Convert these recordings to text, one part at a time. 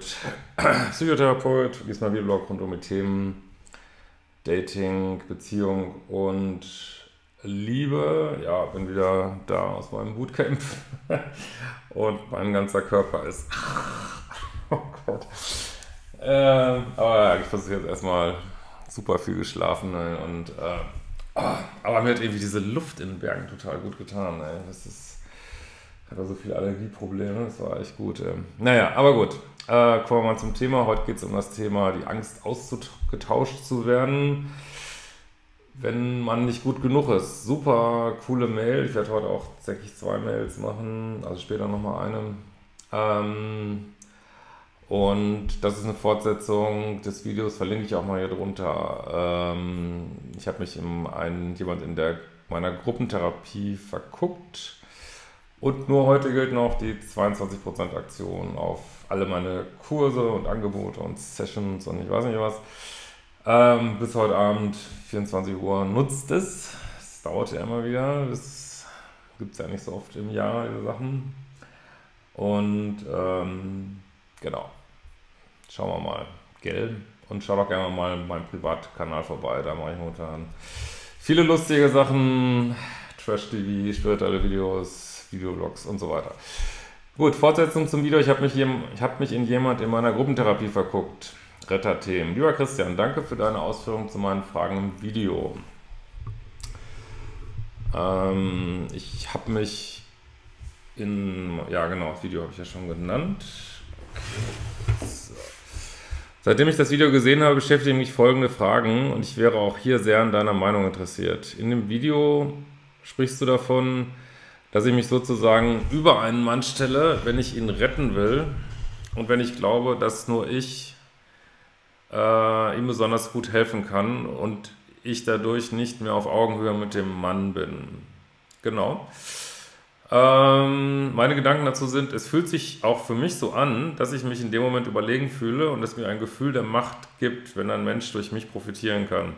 Therapeut, Psychotherapeut, diesmal Videoblog rund um die Themen Dating, Beziehung und Liebe. Ja, bin wieder da aus meinem Bootcamp und mein ganzer Körper ist. oh Gott. Äh, aber ja, ich versuche jetzt erstmal super viel geschlafen ey, und äh, oh, aber mir hat irgendwie diese Luft in den Bergen total gut getan. Ey. Das ist hatte so viele Allergieprobleme, das war echt gut. Ähm. Naja, aber gut. Äh, kommen wir mal zum Thema. Heute geht es um das Thema, die Angst ausgetauscht zu werden, wenn man nicht gut genug ist. Super coole Mail. Ich werde heute auch, denke ich, zwei Mails machen, also später nochmal eine. Ähm, und das ist eine Fortsetzung des Videos, verlinke ich auch mal hier drunter. Ähm, ich habe mich in einen, jemand in der, meiner Gruppentherapie verguckt und nur heute gilt noch die 22% Aktion auf alle meine Kurse und Angebote und Sessions und ich weiß nicht was. Ähm, bis heute Abend, 24 Uhr, nutzt es. Es dauert ja immer wieder. Das gibt es ja nicht so oft im Jahr, diese Sachen. Und ähm, genau. Schauen wir mal. Gell? Und schau doch gerne mal in meinem Privatkanal vorbei. Da mache ich momentan viele lustige Sachen. Trash-TV, spirituelle Videos, Videoblogs und so weiter. Gut, Fortsetzung zum Video. Ich habe mich, hab mich in jemand in meiner Gruppentherapie verguckt. Retterthemen. Lieber Christian, danke für deine Ausführungen zu meinen Fragen im Video. Ähm, ich habe mich in, ja genau, das Video habe ich ja schon genannt. So. Seitdem ich das Video gesehen habe, beschäftigen mich folgende Fragen und ich wäre auch hier sehr an deiner Meinung interessiert. In dem Video sprichst du davon, dass ich mich sozusagen über einen Mann stelle, wenn ich ihn retten will und wenn ich glaube, dass nur ich äh, ihm besonders gut helfen kann und ich dadurch nicht mehr auf Augenhöhe mit dem Mann bin. Genau. Ähm, meine Gedanken dazu sind, es fühlt sich auch für mich so an, dass ich mich in dem Moment überlegen fühle und es mir ein Gefühl der Macht gibt, wenn ein Mensch durch mich profitieren kann.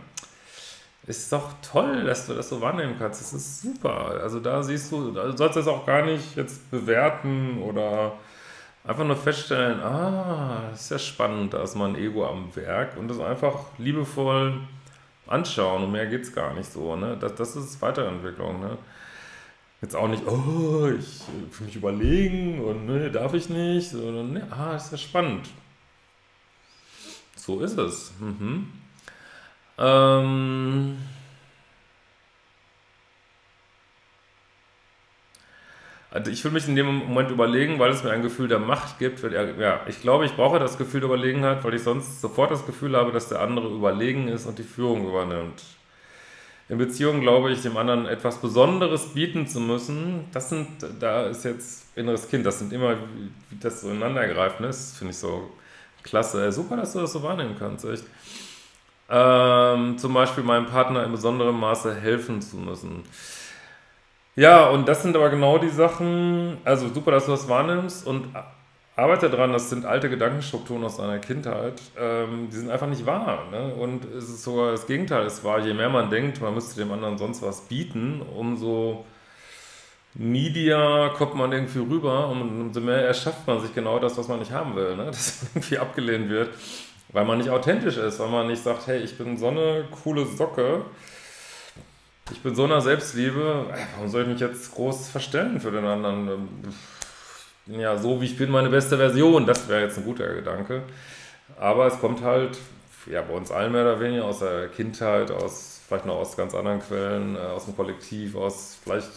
Ist doch toll, dass du das so wahrnehmen kannst. Das ist super. Also da siehst du, du sollst das auch gar nicht jetzt bewerten oder einfach nur feststellen, ah, ist ja spannend, da ist mein Ego am Werk und das einfach liebevoll anschauen und mehr geht es gar nicht so. Ne? Das, das ist Weiterentwicklung. Ne? Jetzt auch nicht, oh, ich will mich überlegen und ne, darf ich nicht, sondern, ne, ah, ist ja spannend. So ist es. Mhm. Ähm also ich will mich in dem Moment überlegen, weil es mir ein Gefühl der Macht gibt. ja, ich glaube, ich brauche das Gefühl der Überlegenheit, weil ich sonst sofort das Gefühl habe, dass der andere überlegen ist und die Führung übernimmt. In Beziehungen glaube ich, dem anderen etwas Besonderes bieten zu müssen. Das sind, da ist jetzt inneres Kind, das sind immer, wie das so ineinander greift. Ne? Das finde ich so klasse. Super, dass du das so wahrnehmen kannst, echt ähm, zum Beispiel meinem Partner in besonderem Maße helfen zu müssen. Ja, und das sind aber genau die Sachen, also super, dass du das wahrnimmst und arbeite daran, das sind alte Gedankenstrukturen aus deiner Kindheit, ähm, die sind einfach nicht wahr. Ne? Und es ist sogar das Gegenteil, es war, je mehr man denkt, man müsste dem anderen sonst was bieten, umso needier kommt man irgendwie rüber und umso mehr erschafft man sich genau das, was man nicht haben will, ne? dass irgendwie abgelehnt wird. Weil man nicht authentisch ist, weil man nicht sagt, hey, ich bin so eine coole Socke, ich bin so einer Selbstliebe, warum soll ich mich jetzt groß verstellen für den anderen? Ja, so wie ich bin, meine beste Version, das wäre jetzt ein guter Gedanke. Aber es kommt halt, ja, bei uns allen mehr oder weniger aus der Kindheit, aus vielleicht noch aus ganz anderen Quellen, äh, aus dem Kollektiv, aus vielleicht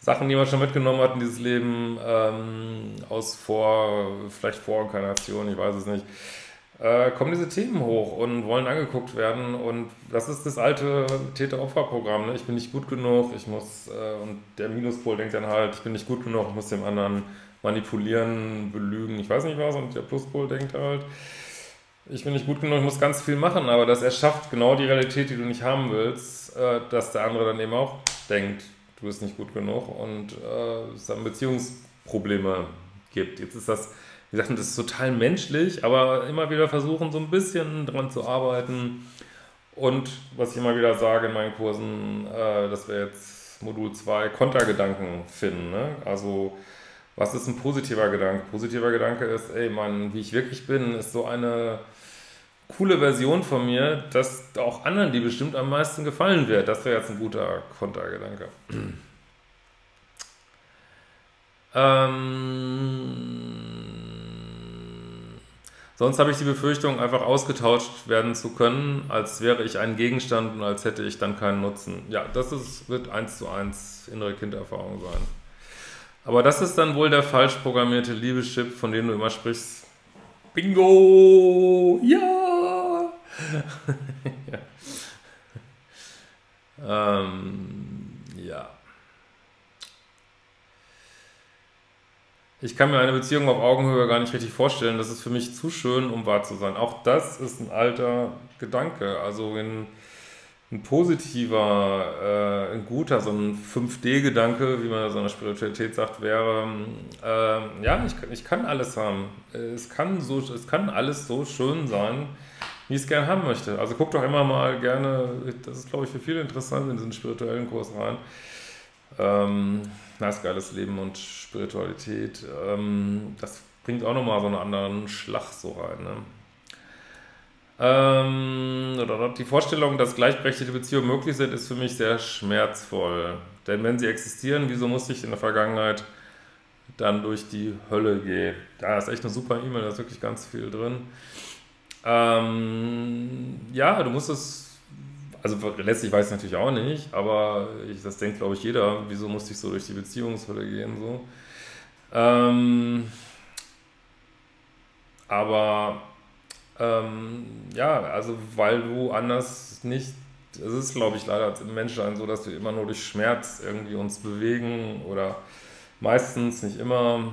Sachen, die man schon mitgenommen hat in dieses Leben, ähm, aus vor, vielleicht Vorinkarnation, ich weiß es nicht äh, kommen diese Themen hoch und wollen angeguckt werden. Und das ist das alte Täter-Opfer-Programm. Ne? Ich bin nicht gut genug, ich muss, äh, und der Minuspol denkt dann halt, ich bin nicht gut genug, ich muss dem anderen manipulieren, belügen, ich weiß nicht was. Und der Pluspol denkt halt, ich bin nicht gut genug, ich muss ganz viel machen, aber das erschafft genau die Realität, die du nicht haben willst, äh, dass der andere dann eben auch denkt, du bist nicht gut genug und äh, es dann Beziehungsprobleme gibt. Jetzt ist das wie gesagt, das ist total menschlich, aber immer wieder versuchen, so ein bisschen dran zu arbeiten. Und was ich immer wieder sage in meinen Kursen, äh, dass wir jetzt Modul 2 Kontergedanken finden. Ne? Also Was ist ein positiver Gedanke? Positiver Gedanke ist, ey, Mann, wie ich wirklich bin, ist so eine coole Version von mir, dass auch anderen die bestimmt am meisten gefallen wird. Das wäre jetzt ein guter Kontergedanke. ähm, sonst habe ich die Befürchtung, einfach ausgetauscht werden zu können, als wäre ich ein Gegenstand und als hätte ich dann keinen Nutzen. Ja, das ist, wird eins zu eins innere Kinderfahrung sein. Aber das ist dann wohl der falsch programmierte Liebeschip, von dem du immer sprichst. Bingo! Ja! ja. Ähm, ja. Ich kann mir eine Beziehung auf Augenhöhe gar nicht richtig vorstellen. Das ist für mich zu schön, um wahr zu sein. Auch das ist ein alter Gedanke. Also in ein positiver, äh, ein guter, so ein 5D-Gedanke, wie man so in der Spiritualität sagt, wäre, äh, ja, ich, ich kann alles haben. Es kann, so, es kann alles so schön sein, wie ich es gerne haben möchte. Also guck doch immer mal gerne, das ist, glaube ich, für viele interessant in diesen spirituellen Kurs rein. Ähm, nice, geiles Leben und Spiritualität. Ähm, das bringt auch nochmal so einen anderen Schlag so rein. Ne? Ähm, die Vorstellung, dass gleichberechtigte Beziehungen möglich sind, ist für mich sehr schmerzvoll. Denn wenn sie existieren, wieso muss ich in der Vergangenheit dann durch die Hölle gehen? Da ist echt eine super E-Mail, da ist wirklich ganz viel drin. Ähm, ja, du musst es, also letztlich weiß ich natürlich auch nicht, aber ich, das denkt, glaube ich, jeder, wieso musste ich so durch die Beziehungshölle gehen, so. Ähm, aber ähm, ja, also weil du anders nicht, es ist glaube ich leider im Menschsein so, dass wir immer nur durch Schmerz irgendwie uns bewegen oder meistens, nicht immer,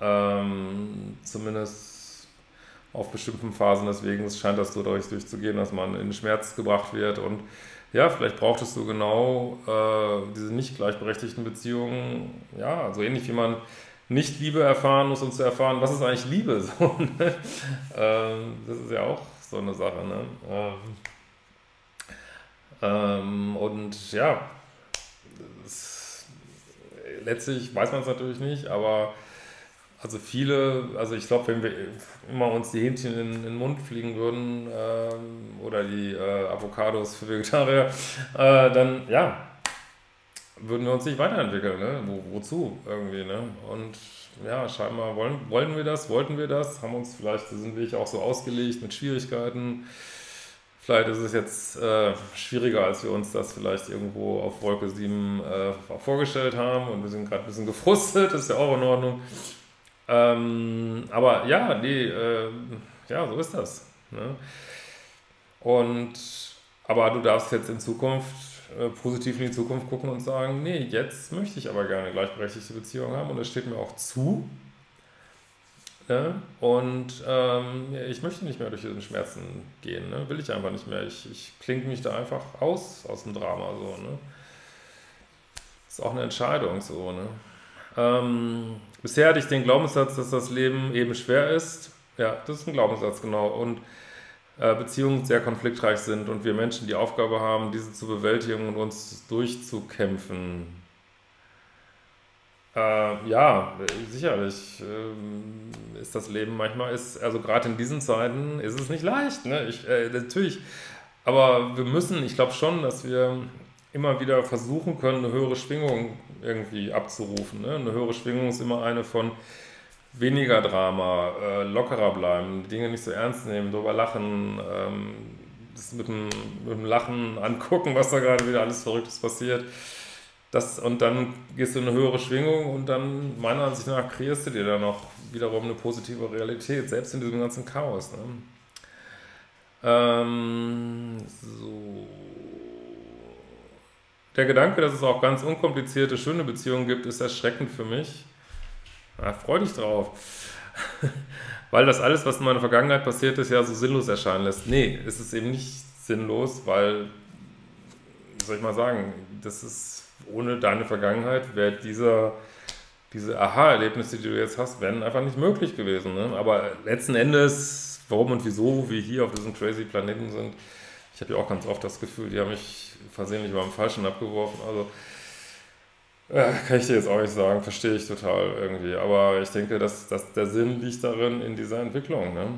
ähm, zumindest auf bestimmten Phasen des Wegens scheint das so dadurch durchzugehen, dass man in Schmerz gebracht wird und ja, vielleicht brauchtest du genau äh, diese nicht gleichberechtigten Beziehungen, ja, so also ähnlich wie man nicht Liebe erfahren muss, um zu erfahren, was ist eigentlich Liebe. So, ne? ähm, das ist ja auch so eine Sache. Ne? Ähm, ähm, und ja, das, letztlich weiß man es natürlich nicht, aber also viele, also ich glaube, wenn wir immer uns die Hähnchen in, in den Mund fliegen würden ähm, oder die äh, Avocados für Vegetarier, äh, dann ja, würden wir uns nicht weiterentwickeln, ne? Wo, wozu irgendwie, ne? Und ja, scheinbar wollen, wollen wir das, wollten wir das, haben uns vielleicht diesen Weg auch so ausgelegt mit Schwierigkeiten. Vielleicht ist es jetzt äh, schwieriger, als wir uns das vielleicht irgendwo auf Wolke 7 äh, vorgestellt haben und wir sind gerade ein bisschen gefrustet, ist ja auch in Ordnung. Ähm, aber ja, nee, äh, ja, so ist das. Ne? Und aber du darfst jetzt in Zukunft äh, positiv in die Zukunft gucken und sagen, nee, jetzt möchte ich aber gerne gleichberechtigte Beziehungen haben und das steht mir auch zu. Ne? Und ähm, ich möchte nicht mehr durch diesen Schmerzen gehen, ne? will ich einfach nicht mehr. Ich, ich klinge mich da einfach aus, aus dem Drama so. Ne? Ist auch eine Entscheidung so. Ne? Ähm, bisher hatte ich den Glaubenssatz, dass das Leben eben schwer ist. Ja, das ist ein Glaubenssatz, genau. Und äh, Beziehungen sehr konfliktreich sind und wir Menschen die Aufgabe haben, diese zu bewältigen und uns durchzukämpfen. Äh, ja, sicherlich äh, ist das Leben manchmal, ist, also gerade in diesen Zeiten ist es nicht leicht. Ne? Ich, äh, natürlich, aber wir müssen, ich glaube schon, dass wir immer wieder versuchen können, eine höhere Schwingung irgendwie abzurufen. Ne? Eine höhere Schwingung ist immer eine von weniger Drama, äh, lockerer bleiben, Dinge nicht so ernst nehmen, drüber lachen, ähm, das mit dem, mit dem Lachen angucken, was da gerade wieder alles Verrücktes passiert. Das, und dann gehst du in eine höhere Schwingung und dann, meiner Ansicht nach, kreierst du dir dann noch wiederum eine positive Realität, selbst in diesem ganzen Chaos. Ne? Ähm, so. Der Gedanke, dass es auch ganz unkomplizierte, schöne Beziehungen gibt, ist erschreckend für mich. Ja, freu dich drauf. weil das alles, was in meiner Vergangenheit passiert ist, ja so sinnlos erscheinen lässt. Nee, es ist eben nicht sinnlos, weil, wie soll ich mal sagen, das ist ohne deine Vergangenheit wäre dieser, diese Aha-Erlebnisse, die du jetzt hast, wären einfach nicht möglich gewesen. Ne? Aber letzten Endes, warum und wieso wir hier auf diesem crazy Planeten sind, ich habe ja auch ganz oft das Gefühl, die haben mich versehentlich beim Falschen abgeworfen. Also Äh, kann ich dir jetzt auch nicht sagen, verstehe ich total irgendwie. Aber ich denke, dass, dass der Sinn liegt darin, in dieser Entwicklung. Ne?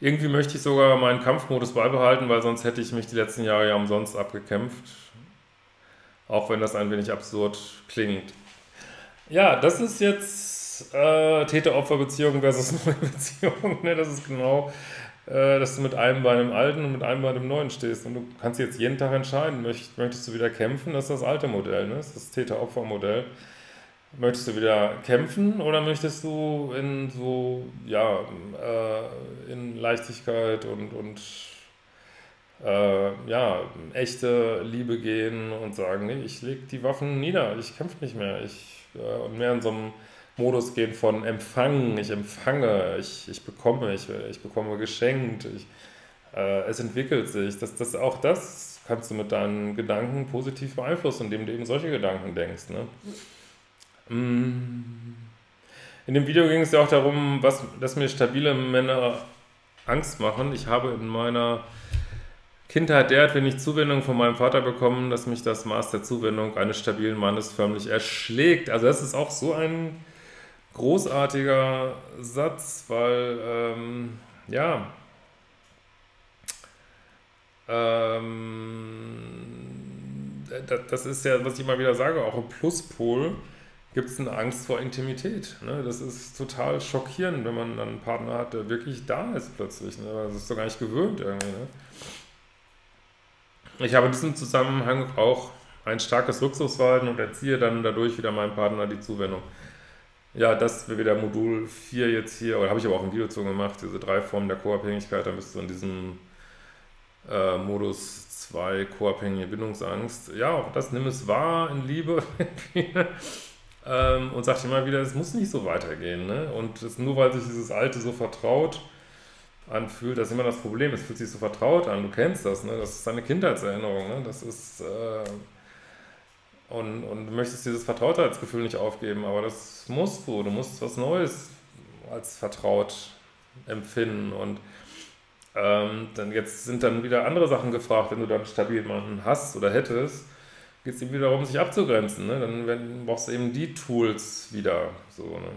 Irgendwie möchte ich sogar meinen Kampfmodus beibehalten, weil sonst hätte ich mich die letzten Jahre ja umsonst abgekämpft. Auch wenn das ein wenig absurd klingt. Ja, das ist jetzt äh, Täter-Opfer-Beziehung versus neue Beziehung. Ne? Das ist genau dass du mit einem Bein im Alten und mit einem Bein im Neuen stehst. Und du kannst jetzt jeden Tag entscheiden, möchtest, du wieder kämpfen? Das ist das alte Modell, ne? das Täter-Opfer-Modell. Möchtest du wieder kämpfen oder möchtest du in so, ja, äh, in Leichtigkeit und, und äh, ja, echte Liebe gehen und sagen, nee, ich lege die Waffen nieder, ich kämpfe nicht mehr. Ich, äh, und mehr in so einem Modus gehen von empfangen, ich empfange, ich, ich bekomme, ich, ich bekomme geschenkt, ich, äh, es entwickelt sich. Das, das, auch das kannst du mit deinen Gedanken positiv beeinflussen, indem du eben solche Gedanken denkst. Ne? Mm. In dem Video ging es ja auch darum, was, dass mir stabile Männer Angst machen. Ich habe in meiner Kindheit derart wenig Zuwendung von meinem Vater bekommen, dass mich das Maß der Zuwendung eines stabilen Mannes förmlich erschlägt. Also das ist auch so ein großartiger Satz, weil, ähm, ja, ähm, das ist ja, was ich immer wieder sage, auch im Pluspol gibt es eine Angst vor Intimität. Ne? Das ist total schockierend, wenn man einen Partner hat, der wirklich da ist plötzlich. Ne? Das ist doch gar nicht gewöhnt irgendwie. Ne? Ich habe in diesem Zusammenhang auch ein starkes Rückzugsverhalten und erziehe dann dadurch wieder meinem Partner die Zuwendung. Ja, das wäre wieder Modul 4 jetzt hier, oder habe ich aber auch ein Video zu gemacht, diese drei Formen der Co-Abhängigkeit, da bist du in diesem äh, Modus 2 co-abhängige Bindungsangst. Ja, auch das nimm es wahr in Liebe ähm, und sag dir immer wieder, es muss nicht so weitergehen. Ne? Und es, nur weil sich dieses Alte so vertraut anfühlt, das ist immer das Problem, es fühlt sich so vertraut an, du kennst das, ne? das ist deine Kindheitserinnerung, ne? das ist... Äh, und, und du möchtest dieses Vertrautheitsgefühl nicht aufgeben, aber das musst du. Du musst was Neues als vertraut empfinden. Und ähm, dann jetzt sind dann wieder andere Sachen gefragt, wenn du dann stabil jemanden hast oder hättest, geht es eben wieder darum, sich abzugrenzen. Ne? Dann wenn, brauchst du eben die Tools wieder. So, ne?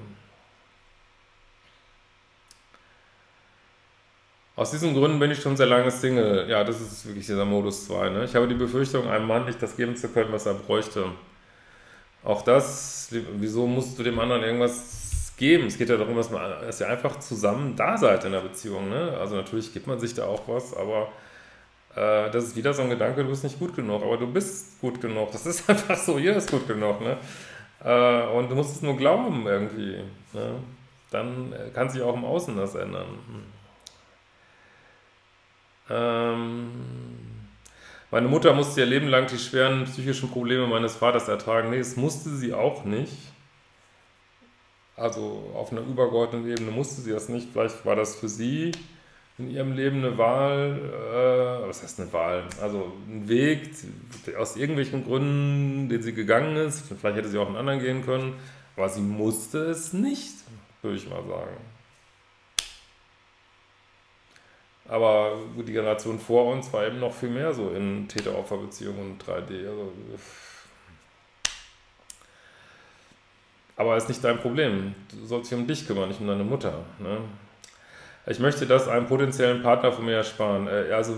Aus diesen Gründen bin ich schon sehr lange Single. Ja, das ist wirklich dieser Modus 2. Ne? Ich habe die Befürchtung, einem Mann nicht das geben zu können, was er bräuchte. Auch das, wieso musst du dem anderen irgendwas geben? Es geht ja darum, dass, man, dass ihr einfach zusammen da seid in der Beziehung. Ne? Also natürlich gibt man sich da auch was, aber äh, das ist wieder so ein Gedanke, du bist nicht gut genug, aber du bist gut genug. Das ist einfach so, jeder ist gut genug. Ne? Äh, und du musst es nur glauben irgendwie. Ne? Dann kann sich auch im Außen das ändern. Hm. Ähm, meine Mutter musste ihr Leben lang die schweren psychischen Probleme meines Vaters ertragen. Nee, das musste sie auch nicht. Also auf einer übergeordneten Ebene musste sie das nicht. Vielleicht war das für sie in ihrem Leben eine Wahl, äh, was heißt eine Wahl? Also ein Weg aus irgendwelchen Gründen, den sie gegangen ist. Vielleicht hätte sie auch einen anderen gehen können, aber sie musste es nicht, würde ich mal sagen. Aber die Generation vor uns war eben noch viel mehr so in Täter-Opfer-Beziehungen und 3D. Also, aber ist nicht dein Problem. Du sollst dich um dich kümmern, nicht um deine Mutter. Ne? Ich möchte das einem potenziellen Partner von mir ersparen. Äh, also,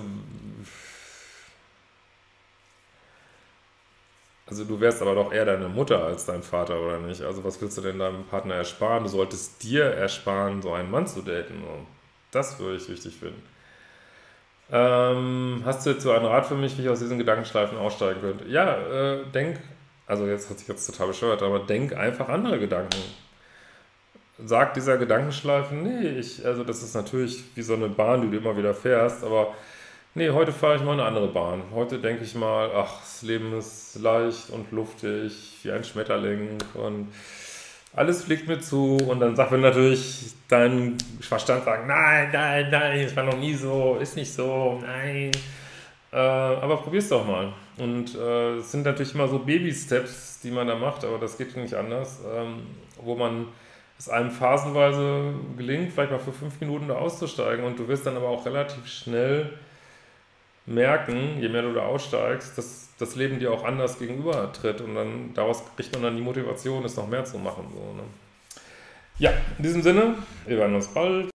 also du wärst aber doch eher deine Mutter als dein Vater, oder nicht? Also was willst du denn deinem Partner ersparen? Du solltest dir ersparen, so einen Mann zu daten. Das würde ich wichtig finden. Ähm, hast du jetzt so einen Rat für mich, wie ich aus diesen Gedankenschleifen aussteigen könnte? Ja, äh, denk, also jetzt hat sich jetzt total bescheuert, aber denk einfach andere Gedanken. Sag dieser Gedankenschleifen, nee, ich, also das ist natürlich wie so eine Bahn, die du immer wieder fährst, aber nee, heute fahre ich mal eine andere Bahn. Heute denke ich mal, ach, das Leben ist leicht und luftig, wie ein Schmetterling und alles fliegt mir zu und dann sagt man natürlich dein Verstand sagen, nein, nein, nein, es war noch nie so, ist nicht so, nein. Äh, aber probier's doch mal. Und äh, es sind natürlich immer so Baby-Steps, die man da macht, aber das geht nicht anders, ähm, wo man es einem phasenweise gelingt, vielleicht mal für fünf Minuten da auszusteigen und du wirst dann aber auch relativ schnell merken, je mehr du da aussteigst, dass das Leben dir auch anders gegenüber tritt und dann daraus kriegt man dann die Motivation, es noch mehr zu machen. So, ne? Ja, in diesem Sinne, wir werden uns bald.